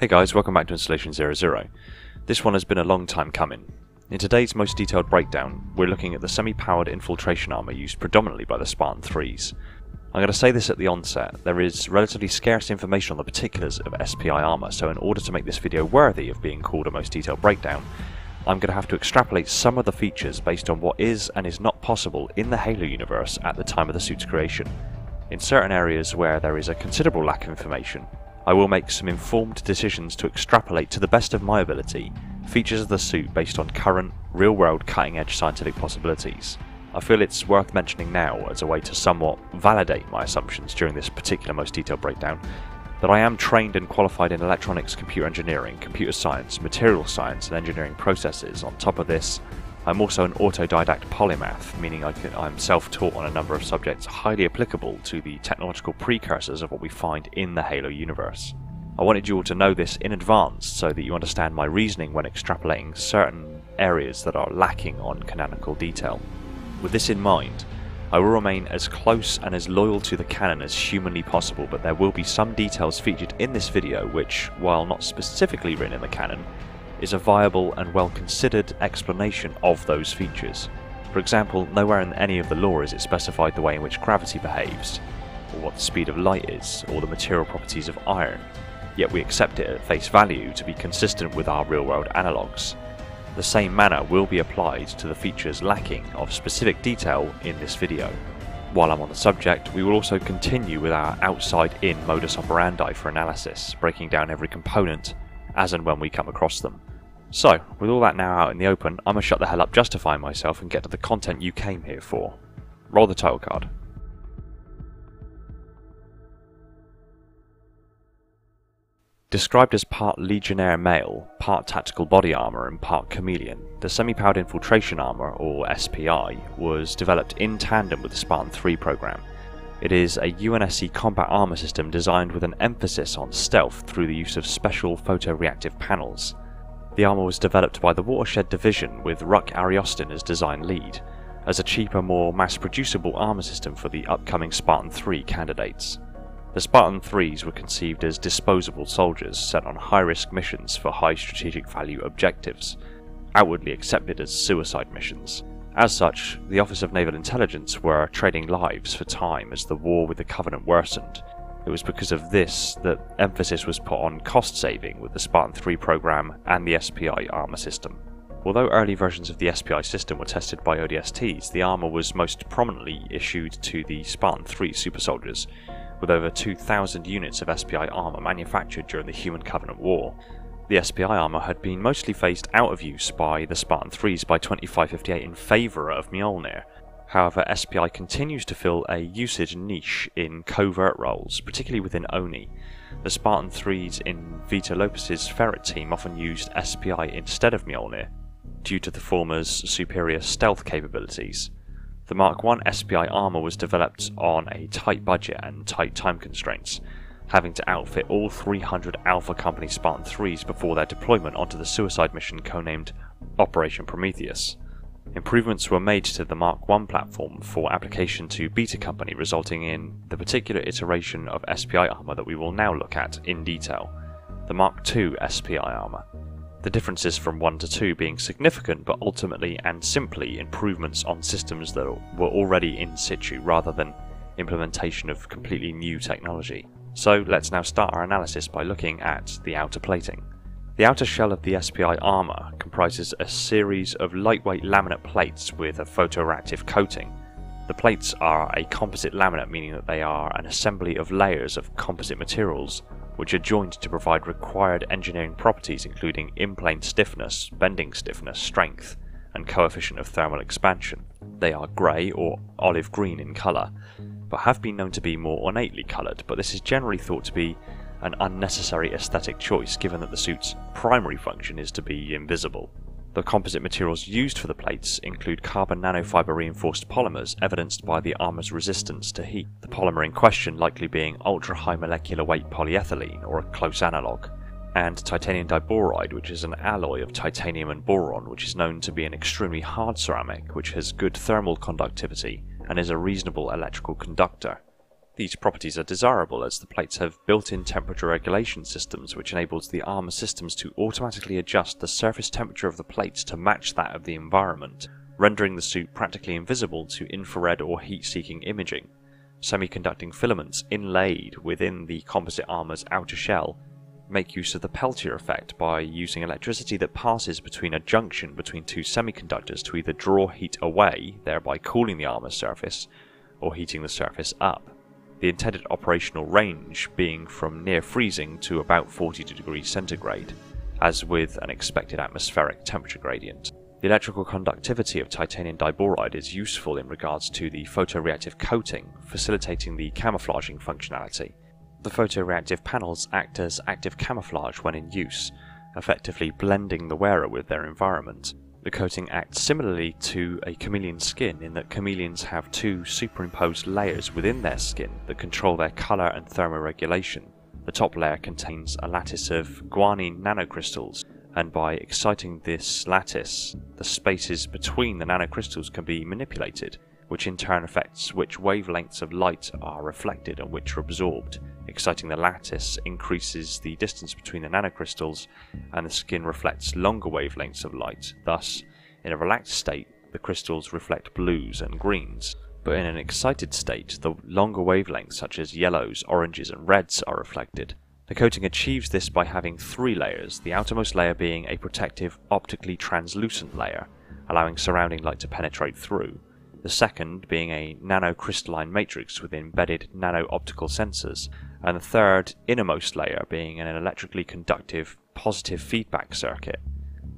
Hey guys, welcome back to Installation 00. This one has been a long time coming. In today's most detailed breakdown, we're looking at the semi-powered infiltration armour used predominantly by the Spartan 3s. I'm going to say this at the onset, there is relatively scarce information on the particulars of SPI armour, so in order to make this video worthy of being called a most detailed breakdown, I'm going to have to extrapolate some of the features based on what is and is not possible in the Halo universe at the time of the suit's creation. In certain areas where there is a considerable lack of information, I will make some informed decisions to extrapolate to the best of my ability features of the suit based on current, real world cutting edge scientific possibilities. I feel it's worth mentioning now as a way to somewhat validate my assumptions during this particular most detailed breakdown that I am trained and qualified in electronics, computer engineering, computer science, material science, and engineering processes. On top of this, I'm also an autodidact polymath, meaning I am self taught on a number of subjects highly applicable to the technological precursors of what we find in the Halo universe. I wanted you all to know this in advance so that you understand my reasoning when extrapolating certain areas that are lacking on canonical detail. With this in mind, I will remain as close and as loyal to the canon as humanly possible, but there will be some details featured in this video which, while not specifically written in the canon, is a viable and well considered explanation of those features. For example, nowhere in any of the lore is it specified the way in which gravity behaves, or what the speed of light is, or the material properties of iron, yet we accept it at face value to be consistent with our real world analogues. The same manner will be applied to the features lacking of specific detail in this video. While I'm on the subject, we will also continue with our outside in modus operandi for analysis, breaking down every component as and when we come across them. So, with all that now out in the open, I'm gonna shut the hell up justifying myself and get to the content you came here for. Roll the title card. Described as part Legionnaire mail, part tactical body armour, and part chameleon, the semi powered infiltration armour, or SPI, was developed in tandem with the Spartan 3 program. It is a UNSC combat armour system designed with an emphasis on stealth through the use of special photoreactive panels. The armour was developed by the Watershed Division with Ruck Ariostin as design lead, as a cheaper, more mass producible armour system for the upcoming Spartan 3 candidates. The Spartan 3s were conceived as disposable soldiers sent on high risk missions for high strategic value objectives, outwardly accepted as suicide missions. As such, the Office of Naval Intelligence were trading lives for time as the war with the Covenant worsened. It was because of this that emphasis was put on cost saving with the Spartan 3 program and the SPI armour system. Although early versions of the SPI system were tested by ODSTs, the armour was most prominently issued to the Spartan 3 super soldiers, with over 2,000 units of SPI armour manufactured during the Human Covenant War. The SPI armour had been mostly phased out of use by the Spartan 3s by 2558 in favour of Mjolnir. However, SPI continues to fill a usage niche in covert roles, particularly within Oni. The Spartan 3s in Vita Lopez's Ferret team often used SPI instead of Mjolnir, due to the former's superior stealth capabilities. The Mark I SPI armour was developed on a tight budget and tight time constraints, having to outfit all 300 Alpha Company Spartan 3s before their deployment onto the suicide mission codenamed Operation Prometheus. Improvements were made to the Mark I platform for application to Beta Company, resulting in the particular iteration of SPI armour that we will now look at in detail the Mark II SPI armour the differences from 1 to 2 being significant but ultimately and simply improvements on systems that were already in situ rather than implementation of completely new technology. So let's now start our analysis by looking at the outer plating. The outer shell of the SPI armour comprises a series of lightweight laminate plates with a photoreactive coating. The plates are a composite laminate, meaning that they are an assembly of layers of composite materials which are joined to provide required engineering properties including in-plane stiffness, bending stiffness, strength, and coefficient of thermal expansion. They are grey or olive green in colour, but have been known to be more ornately coloured, but this is generally thought to be an unnecessary aesthetic choice given that the suit's primary function is to be invisible. The composite materials used for the plates include carbon nanofiber reinforced polymers evidenced by the armour's resistance to heat, the polymer in question likely being ultra high molecular weight polyethylene or a close analogue, and titanium diboride, which is an alloy of titanium and boron, which is known to be an extremely hard ceramic which has good thermal conductivity and is a reasonable electrical conductor. These properties are desirable as the plates have built-in temperature regulation systems which enables the armor systems to automatically adjust the surface temperature of the plates to match that of the environment, rendering the suit practically invisible to infrared or heat-seeking imaging. Semiconducting filaments inlaid within the composite armor's outer shell make use of the Peltier effect by using electricity that passes between a junction between two semiconductors to either draw heat away, thereby cooling the armor surface, or heating the surface up. The intended operational range being from near freezing to about 40 degrees centigrade, as with an expected atmospheric temperature gradient. The electrical conductivity of titanium diboride is useful in regards to the photoreactive coating, facilitating the camouflaging functionality. The photoreactive panels act as active camouflage when in use, effectively blending the wearer with their environment. The coating acts similarly to a chameleon skin in that chameleons have two superimposed layers within their skin that control their colour and thermoregulation. The top layer contains a lattice of guanine nanocrystals, and by exciting this lattice, the spaces between the nanocrystals can be manipulated, which in turn affects which wavelengths of light are reflected and which are absorbed. Exciting the lattice increases the distance between the nanocrystals, and the skin reflects longer wavelengths of light. Thus, in a relaxed state, the crystals reflect blues and greens, but in an excited state, the longer wavelengths such as yellows, oranges, and reds are reflected. The coating achieves this by having three layers, the outermost layer being a protective optically translucent layer, allowing surrounding light to penetrate through the second being a nanocrystalline matrix with embedded nano-optical sensors, and the third innermost layer being an electrically conductive positive feedback circuit.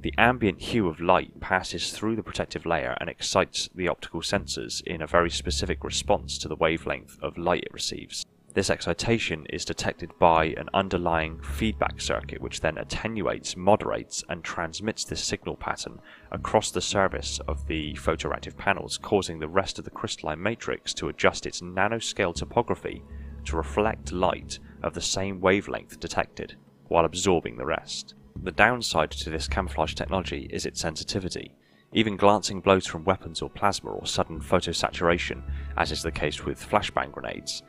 The ambient hue of light passes through the protective layer and excites the optical sensors in a very specific response to the wavelength of light it receives. This excitation is detected by an underlying feedback circuit which then attenuates, moderates, and transmits this signal pattern across the surface of the photoreactive panels, causing the rest of the crystalline matrix to adjust its nanoscale topography to reflect light of the same wavelength detected, while absorbing the rest. The downside to this camouflage technology is its sensitivity. Even glancing blows from weapons or plasma or sudden photosaturation, as is the case with flashbang grenades,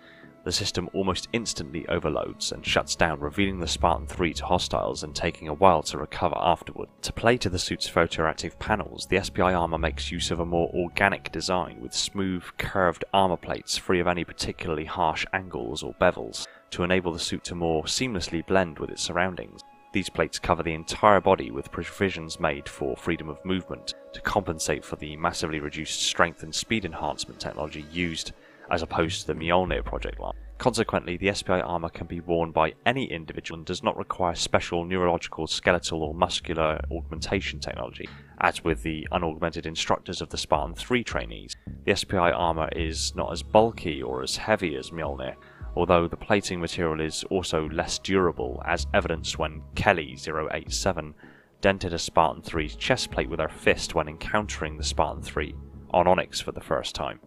the system almost instantly overloads and shuts down, revealing the Spartan 3 to hostiles and taking a while to recover afterward. To play to the suit's photoreactive panels, the SPI armor makes use of a more organic design with smooth, curved armor plates free of any particularly harsh angles or bevels to enable the suit to more seamlessly blend with its surroundings. These plates cover the entire body with provisions made for freedom of movement to compensate for the massively reduced strength and speed enhancement technology used as opposed to the Mjolnir project line. Consequently, the SPI armor can be worn by any individual and does not require special neurological, skeletal, or muscular augmentation technology, as with the unaugmented instructors of the Spartan 3 trainees. The SPI armor is not as bulky or as heavy as Mjolnir, although the plating material is also less durable, as evidenced when Kelly 087 dented a Spartan 3's chest plate with her fist when encountering the Spartan 3 on Onyx for the first time.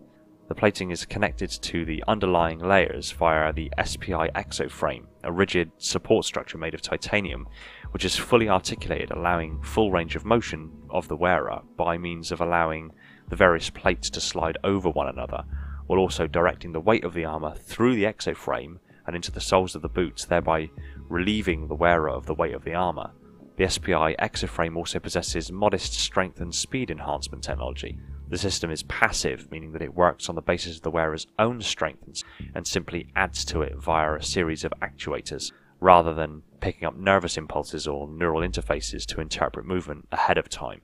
The plating is connected to the underlying layers via the SPI exoframe, a rigid support structure made of titanium, which is fully articulated, allowing full range of motion of the wearer by means of allowing the various plates to slide over one another, while also directing the weight of the armor through the exoframe and into the soles of the boots, thereby relieving the wearer of the weight of the armor. The SPI exoframe also possesses modest strength and speed enhancement technology, the system is passive, meaning that it works on the basis of the wearer's own strengths and simply adds to it via a series of actuators, rather than picking up nervous impulses or neural interfaces to interpret movement ahead of time.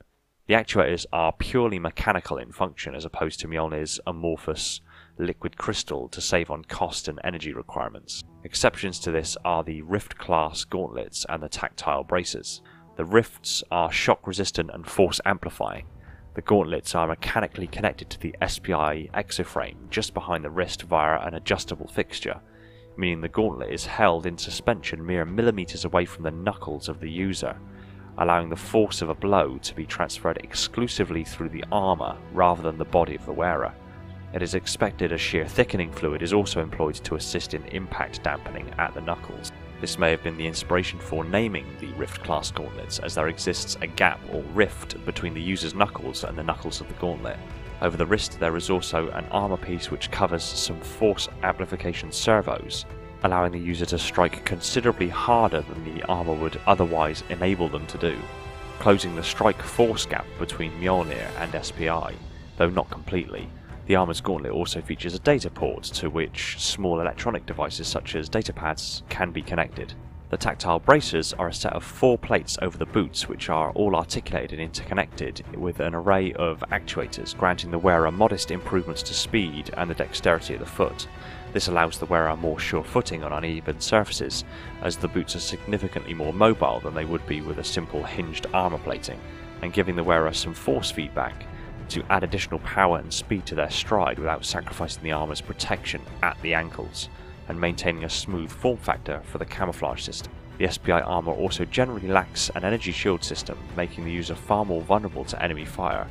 The actuators are purely mechanical in function as opposed to Mjolnir's amorphous liquid crystal to save on cost and energy requirements. Exceptions to this are the Rift class gauntlets and the tactile braces. The Rifts are shock resistant and force amplifying, the gauntlets are mechanically connected to the SPI exoframe just behind the wrist via an adjustable fixture, meaning the gauntlet is held in suspension mere millimeters away from the knuckles of the user, allowing the force of a blow to be transferred exclusively through the armour rather than the body of the wearer. It is expected a shear thickening fluid is also employed to assist in impact dampening at the knuckles. This may have been the inspiration for naming the Rift class gauntlets, as there exists a gap or rift between the user's knuckles and the knuckles of the gauntlet. Over the wrist, there is also an armour piece which covers some force amplification servos, allowing the user to strike considerably harder than the armour would otherwise enable them to do, closing the strike force gap between Mjolnir and SPI, though not completely. The armour's gauntlet also features a data port to which small electronic devices such as datapads can be connected. The tactile bracers are a set of four plates over the boots which are all articulated and interconnected with an array of actuators granting the wearer modest improvements to speed and the dexterity of the foot. This allows the wearer more sure footing on uneven surfaces as the boots are significantly more mobile than they would be with a simple hinged armour plating and giving the wearer some force feedback to add additional power and speed to their stride without sacrificing the armour's protection at the ankles, and maintaining a smooth form factor for the camouflage system. The SPI armour also generally lacks an energy shield system, making the user far more vulnerable to enemy fire.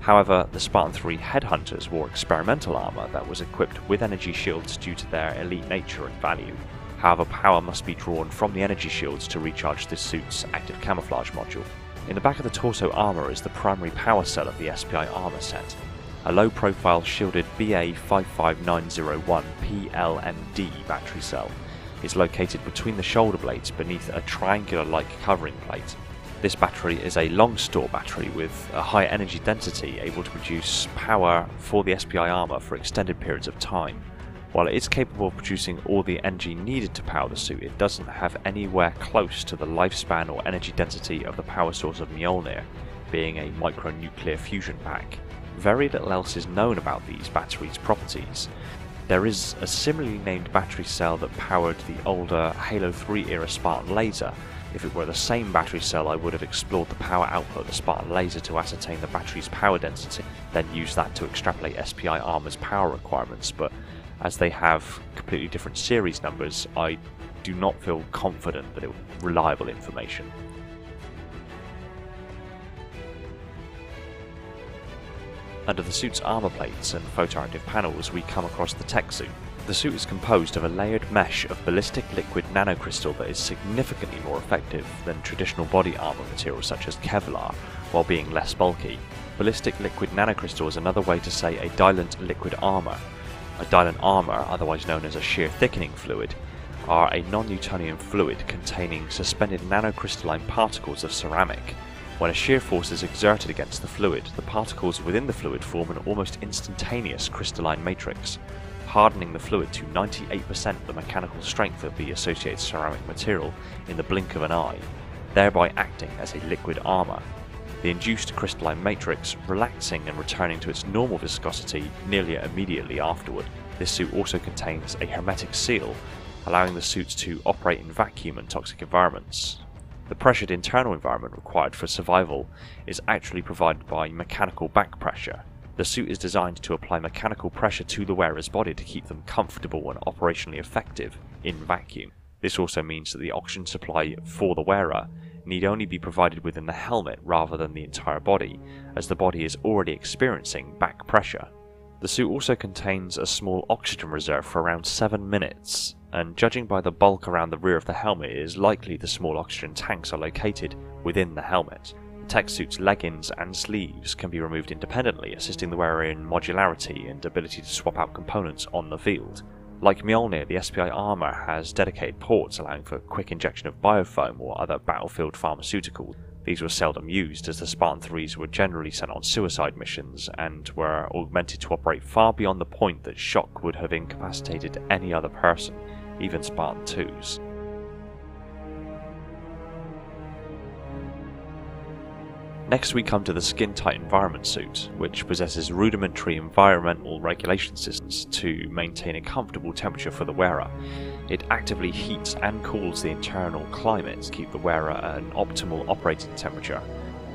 However, the Spartan 3 Headhunters wore experimental armour that was equipped with energy shields due to their elite nature and value. However, power must be drawn from the energy shields to recharge the suit's active camouflage module. In the back of the torso armour is the primary power cell of the SPI armour set, a low profile shielded BA55901 PLMD battery cell is located between the shoulder blades beneath a triangular like covering plate. This battery is a long store battery with a high energy density able to produce power for the SPI armour for extended periods of time. While it is capable of producing all the energy needed to power the suit, it doesn't have anywhere close to the lifespan or energy density of the power source of Mjolnir, being a micronuclear fusion pack. Very little else is known about these batteries' properties. There is a similarly named battery cell that powered the older Halo 3 era Spartan laser. If it were the same battery cell, I would have explored the power output of the Spartan laser to ascertain the battery's power density, then use that to extrapolate SPI armor's power requirements, but as they have completely different series numbers, I do not feel confident that it reliable information. Under the suit's armor plates and photoactive panels, we come across the tech suit. The suit is composed of a layered mesh of ballistic liquid nanocrystal that is significantly more effective than traditional body armor materials such as Kevlar, while being less bulky. Ballistic liquid nanocrystal is another way to say a dilatant liquid armor, a dilatant armour, otherwise known as a shear thickening fluid, are a non-Newtonian fluid containing suspended nanocrystalline particles of ceramic. When a shear force is exerted against the fluid, the particles within the fluid form an almost instantaneous crystalline matrix, hardening the fluid to 98% the mechanical strength of the associated ceramic material in the blink of an eye, thereby acting as a liquid armour the induced crystalline matrix relaxing and returning to its normal viscosity nearly immediately afterward. This suit also contains a hermetic seal, allowing the suits to operate in vacuum and toxic environments. The pressured internal environment required for survival is actually provided by mechanical back pressure. The suit is designed to apply mechanical pressure to the wearer's body to keep them comfortable and operationally effective in vacuum. This also means that the oxygen supply for the wearer need only be provided within the helmet rather than the entire body, as the body is already experiencing back pressure. The suit also contains a small oxygen reserve for around 7 minutes, and judging by the bulk around the rear of the helmet, it is likely the small oxygen tanks are located within the helmet. The tech suit's leggings and sleeves can be removed independently, assisting the wearer in modularity and ability to swap out components on the field. Like Mjolnir, the SPI armor has dedicated ports allowing for quick injection of biofoam or other battlefield pharmaceuticals. These were seldom used as the Spartan 3s were generally sent on suicide missions and were augmented to operate far beyond the point that shock would have incapacitated any other person, even Spartan 2s. Next, we come to the skin tight environment suit, which possesses rudimentary environmental regulation systems to maintain a comfortable temperature for the wearer. It actively heats and cools the internal climate to keep the wearer at an optimal operating temperature.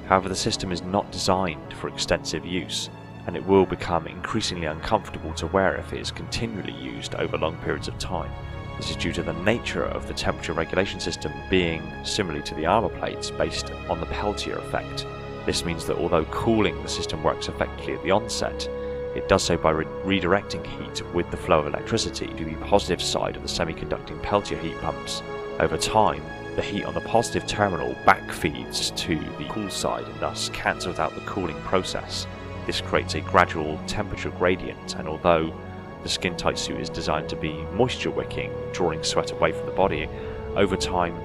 However, the system is not designed for extensive use, and it will become increasingly uncomfortable to wear if it is continually used over long periods of time. This is due to the nature of the temperature regulation system being, similarly to the armour plates, based on the Peltier effect, this means that although cooling the system works effectively at the onset, it does so by re- redirecting heat with the flow of electricity to the positive side of the semiconducting Peltier heat pumps Over time, the heat on the positive terminal backfeeds to the cool side and thus cancels out the cooling process. This creates a gradual temperature gradient, and although the skin tight suit is designed to be moisture wicking, drawing sweat away from the body, over time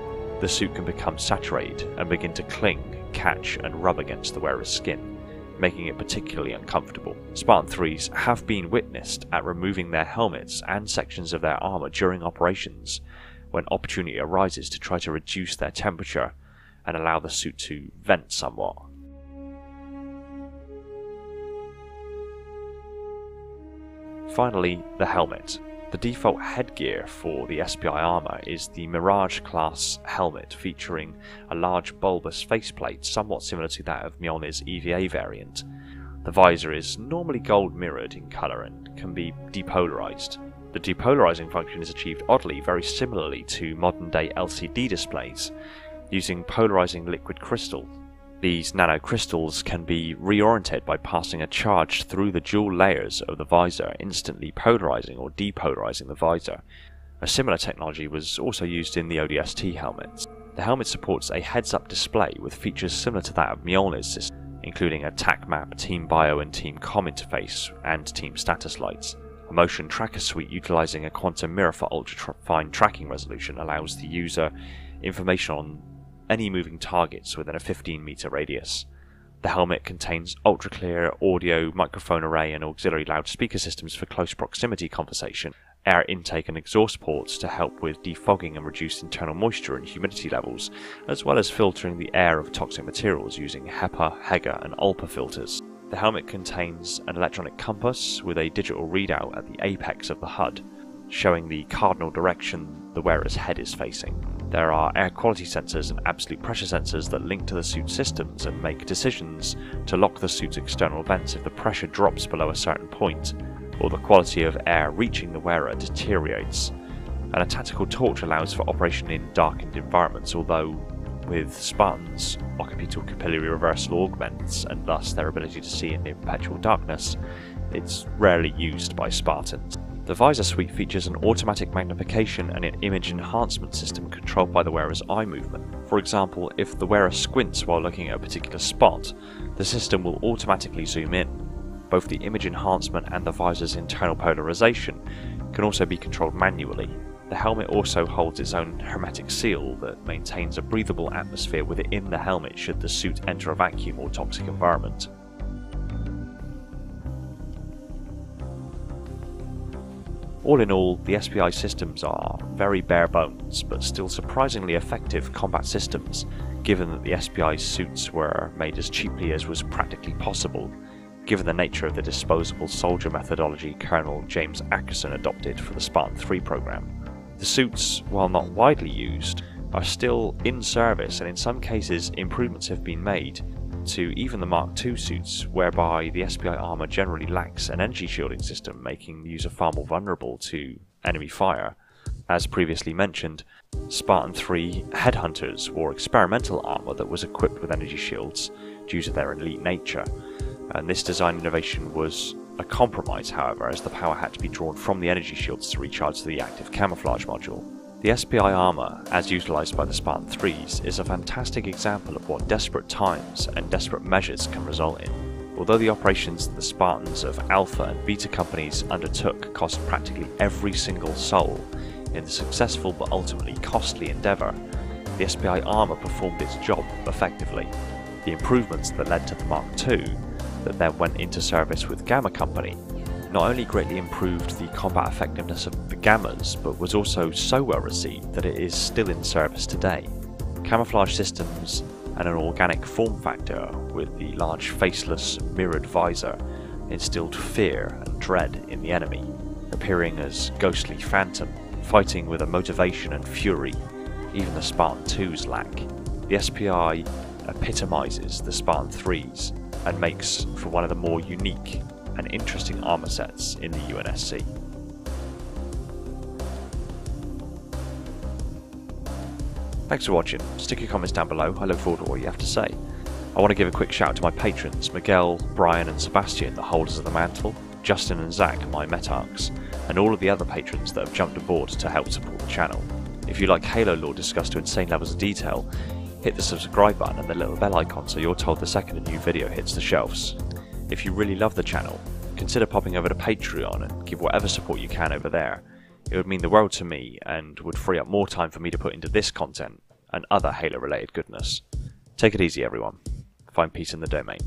the suit can become saturated and begin to cling, catch, and rub against the wearer's skin making it particularly uncomfortable. Spartan 3s have been witnessed at removing their helmets and sections of their armour during operations when opportunity arises to try to reduce their temperature and allow the suit to vent somewhat. Finally, the helmet. The default headgear for the SPI armour is the Mirage class helmet featuring a large bulbous faceplate somewhat similar to that of Mjolnir's EVA variant. The visor is normally gold mirrored in colour and can be depolarised. The depolarising function is achieved oddly very similarly to modern day LCD displays, using polarising liquid crystal these nanocrystals can be reoriented by passing a charge through the dual layers of the visor, instantly polarizing or depolarizing the visor. A similar technology was also used in the ODST helmets. The helmet supports a heads-up display with features similar to that of Mjolnir's system, including a TAC map, Team Bio and Team Com interface, and Team status lights. A motion tracker suite utilizing a quantum mirror for ultra-fine tracking resolution allows the user information on any moving targets within a 15 meter radius. The helmet contains ultra clear audio, microphone array, and auxiliary loudspeaker systems for close proximity conversation, air intake and exhaust ports to help with defogging and reduce internal moisture and humidity levels, as well as filtering the air of toxic materials using HEPA, HEGA, and ULPA filters. The helmet contains an electronic compass with a digital readout at the apex of the HUD, showing the cardinal direction the wearer's head is facing. There are air quality sensors and absolute pressure sensors that link to the suit systems and make decisions to lock the suit's external vents if the pressure drops below a certain point, or the quality of air reaching the wearer deteriorates. And a tactical torch allows for operation in darkened environments, although with Spartans, occipital capillary reversal augments, and thus their ability to see in the perpetual darkness, it's rarely used by Spartans. The visor suite features an automatic magnification and an image enhancement system controlled by the wearer's eye movement. For example, if the wearer squints while looking at a particular spot, the system will automatically zoom in. Both the image enhancement and the visor's internal polarization can also be controlled manually. The helmet also holds its own hermetic seal that maintains a breathable atmosphere within the helmet should the suit enter a vacuum or toxic environment. All in all, the SPI systems are very bare bones, but still surprisingly effective combat systems, given that the SPI suits were made as cheaply as was practically possible, given the nature of the disposable soldier methodology Colonel James Ackerson adopted for the Spartan 3 program. The suits, while not widely used, are still in service and in some cases improvements have been made to even the Mark II suits, whereby the SPI armour generally lacks an energy shielding system, making the user far more vulnerable to enemy fire. As previously mentioned, Spartan 3 Headhunters wore experimental armour that was equipped with energy shields due to their elite nature, and this design innovation was a compromise, however, as the power had to be drawn from the energy shields to recharge the active camouflage module. The SPI armour, as utilised by the Spartan 3s, is a fantastic example of what desperate times and desperate measures can result in. Although the operations the Spartans of Alpha and Beta companies undertook cost practically every single soul in the successful but ultimately costly endeavour, the SPI armour performed its job effectively. The improvements that led to the Mark II, that then went into service with Gamma Company, not only greatly improved the combat effectiveness of the Gammas, but was also so well received that it is still in service today. Camouflage systems and an organic form factor with the large faceless mirrored visor instilled fear and dread in the enemy, appearing as ghostly phantom, fighting with a motivation and fury even the Spartan 2s lack. The SPI epitomizes the Spartan 3s and makes for one of the more unique and interesting armour sets in the UNSC. Thanks for watching, stick your comments down below, I look forward to what you have to say. I want to give a quick shout out to my patrons, Miguel, Brian and Sebastian, the holders of the mantle, Justin and Zach, my metarchs, and all of the other patrons that have jumped aboard to help support the channel. If you like Halo lore discussed to insane levels of detail, hit the subscribe button and the little bell icon so you're told the second a new video hits the shelves. If you really love the channel, consider popping over to Patreon and give whatever support you can over there. It would mean the world to me and would free up more time for me to put into this content and other Halo related goodness. Take it easy, everyone. Find peace in the domain.